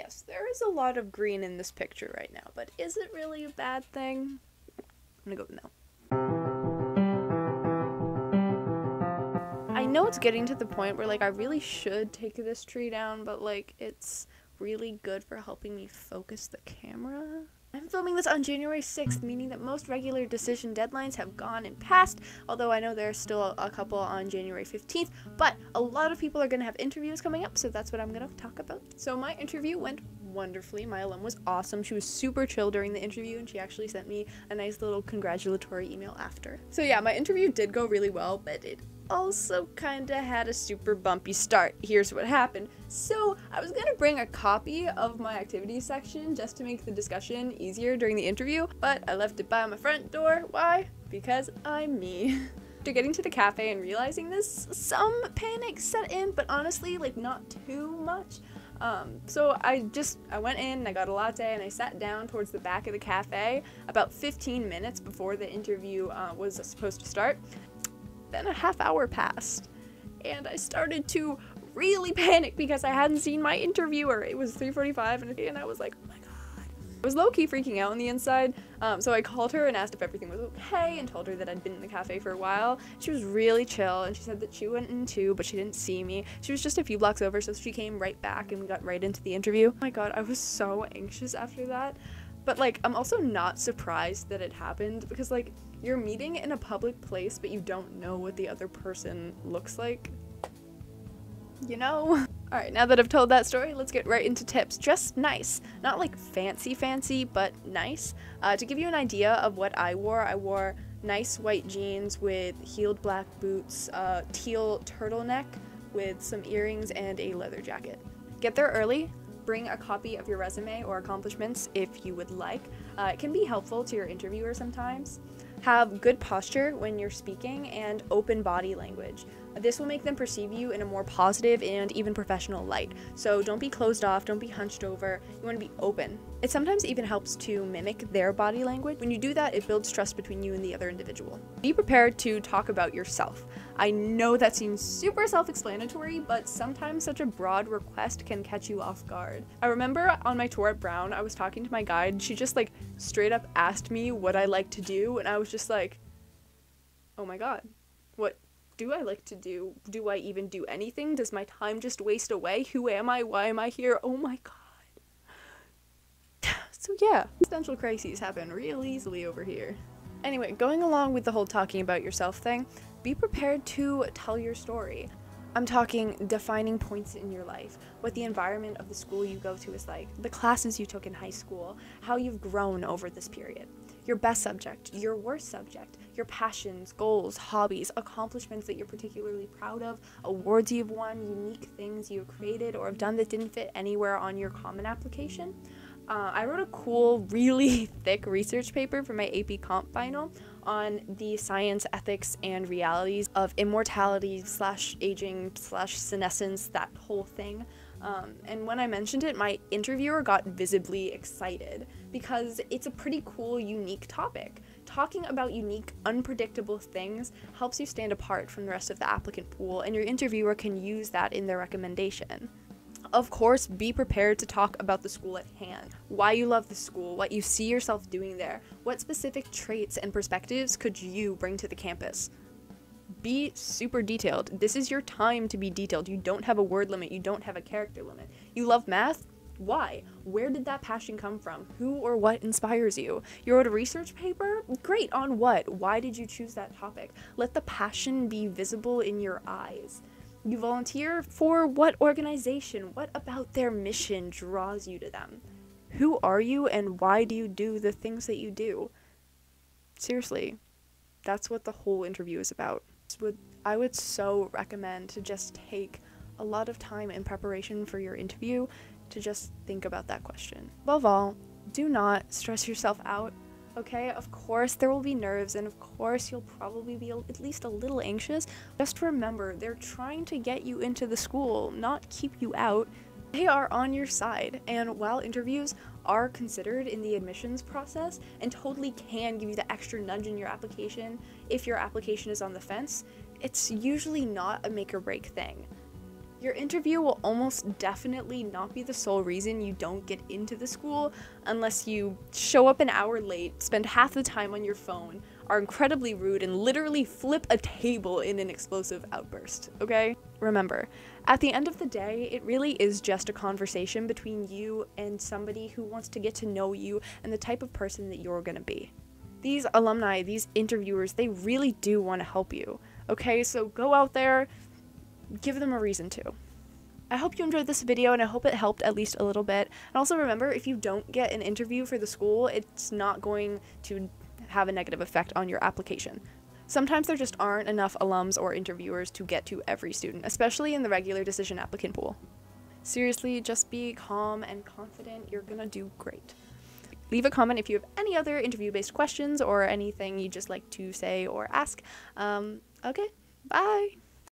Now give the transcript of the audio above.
Yes, there is a lot of green in this picture right now, but is it really a bad thing? I'm gonna go no. I know it's getting to the point where like I really should take this tree down, but like it's really good for helping me focus the camera. I'm filming this on January 6th, meaning that most regular decision deadlines have gone and passed, although I know there's still a couple on January 15th, but a lot of people are going to have interviews coming up, so that's what I'm going to talk about. So my interview went wonderfully. My alum was awesome. She was super chill during the interview, and she actually sent me a nice little congratulatory email after. So yeah, my interview did go really well, but it also kinda had a super bumpy start. Here's what happened. So, I was gonna bring a copy of my activity section just to make the discussion easier during the interview, but I left it by my front door. Why? Because I'm me. After getting to the cafe and realizing this, some panic set in, but honestly, like, not too much. Um, so I just I went in and I got a latte and I sat down towards the back of the cafe about 15 minutes before the interview uh, was supposed to start. Then a half hour passed, and I started to really panic because I hadn't seen my interviewer. It was 3:45, and I was like, oh my god. I was low key freaking out on the inside, um, so I called her and asked if everything was okay and told her that I'd been in the cafe for a while. She was really chill and she said that she went in too, but she didn't see me. She was just a few blocks over, so she came right back and we got right into the interview. Oh my god, I was so anxious after that. But like, I'm also not surprised that it happened because like, you're meeting in a public place, but you don't know what the other person looks like. You know? Alright, now that I've told that story, let's get right into tips. Dress nice. Not like fancy fancy, but nice. Uh, to give you an idea of what I wore, I wore nice white jeans with heeled black boots, uh, teal turtleneck with some earrings, and a leather jacket. Get there early, bring a copy of your resume or accomplishments if you would like. Uh, it can be helpful to your interviewer sometimes. Have good posture when you're speaking and open body language. This will make them perceive you in a more positive and even professional light. So don't be closed off, don't be hunched over. You want to be open. It sometimes even helps to mimic their body language. When you do that, it builds trust between you and the other individual. Be prepared to talk about yourself. I know that seems super self explanatory, but sometimes such a broad request can catch you off guard. I remember on my tour at Brown, I was talking to my guide. She just like straight up asked me what I like to do, and I was just like, oh my god, what do I like to do? Do I even do anything? Does my time just waste away? Who am I? Why am I here? Oh my god. So yeah, existential crises happen real easily over here. Anyway, going along with the whole talking about yourself thing, be prepared to tell your story. I'm talking defining points in your life, what the environment of the school you go to is like, the classes you took in high school, how you've grown over this period your best subject, your worst subject, your passions, goals, hobbies, accomplishments that you're particularly proud of, awards you've won, unique things you've created or have done that didn't fit anywhere on your common application. Uh, I wrote a cool, really thick research paper for my AP Comp final on the science, ethics, and realities of immortality slash aging slash senescence, that whole thing. Um, and when I mentioned it, my interviewer got visibly excited because it's a pretty cool, unique topic. Talking about unique, unpredictable things helps you stand apart from the rest of the applicant pool, and your interviewer can use that in their recommendation. Of course, be prepared to talk about the school at hand, why you love the school, what you see yourself doing there, what specific traits and perspectives could you bring to the campus be super detailed. This is your time to be detailed. You don't have a word limit, you don't have a character limit. You love math? Why? Where did that passion come from? Who or what inspires you? You wrote a research paper? Great, on what? Why did you choose that topic? Let the passion be visible in your eyes. You volunteer for what organization? What about their mission draws you to them? Who are you and why do you do the things that you do? Seriously, that's what the whole interview is about would I would so recommend to just take a lot of time in preparation for your interview to just think about that question. Above all, do not stress yourself out. Okay, of course there will be nerves, and of course you'll probably be at least a little anxious. Just remember, they're trying to get you into the school, not keep you out. They are on your side, and while interviews are considered in the admissions process and totally can give you the extra nudge in your application if your application is on the fence, it's usually not a make or break thing. Your interview will almost definitely not be the sole reason you don't get into the school unless you show up an hour late, spend half the time on your phone, are incredibly rude, and literally flip a table in an explosive outburst, okay? Remember, at the end of the day, it really is just a conversation between you and somebody who wants to get to know you and the type of person that you're gonna be. These alumni, these interviewers, they really do want to help you, okay? So go out there, give them a reason to. I hope you enjoyed this video and I hope it helped at least a little bit. And also remember, if you don't get an interview for the school, it's not going to have a negative effect on your application. Sometimes there just aren't enough alums or interviewers to get to every student, especially in the regular decision applicant pool. Seriously, just be calm and confident. You're gonna do great. Leave a comment if you have any other interview based questions or anything you'd just like to say or ask. Um, okay, bye.